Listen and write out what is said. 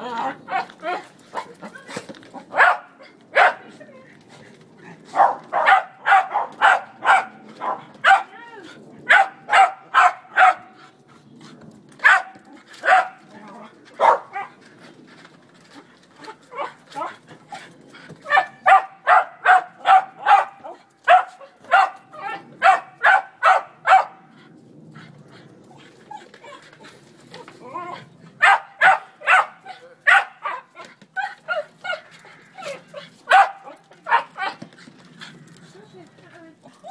Ah. Bye.